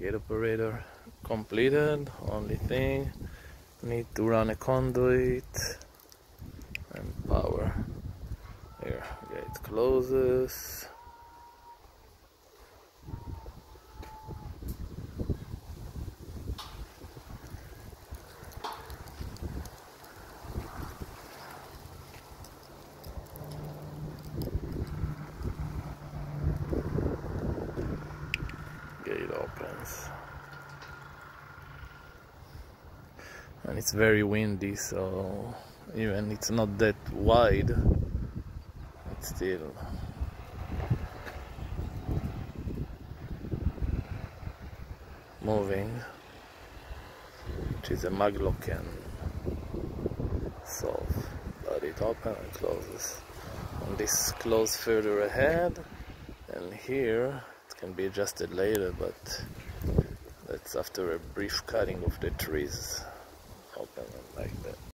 gate operator completed. Only thing need to run a conduit and power. Here gate closes and it's very windy so even it's not that wide it's still. Moving which is a maglock can solve. But it opens and closes and this close further ahead and here can be adjusted later but that's after a brief cutting of the trees. Open like that